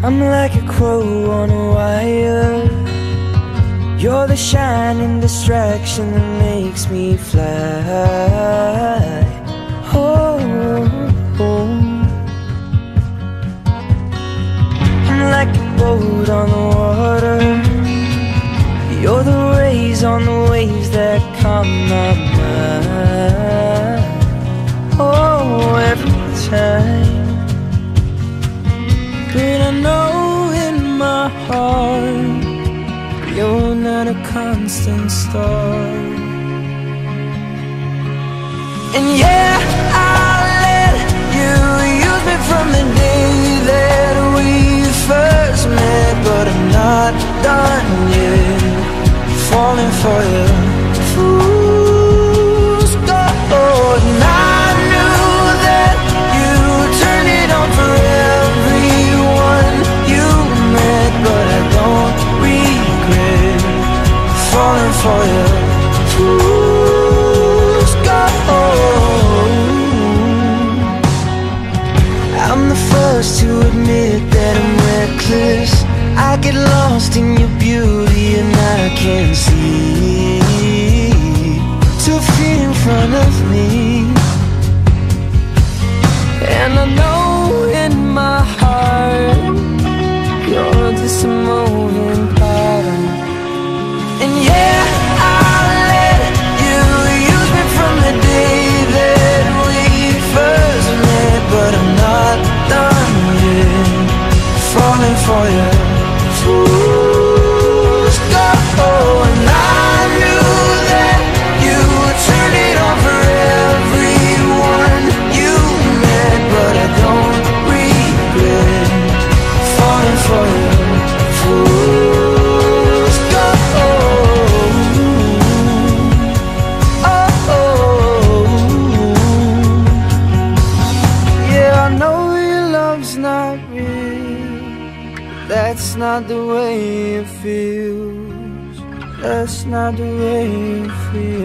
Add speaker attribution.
Speaker 1: I'm like a crow on a wire You're the shining distraction that makes me fly oh, oh. I'm like a boat on the water You're not a constant star. And yeah, I'll falling for you. Fool's gold I'm the first to admit that I'm reckless. I get lost in your beauty and I can't see. Two feet in front of me. And I know in my heart You're just a moving 我叶 That's not the way it feels. That's not the way it feels.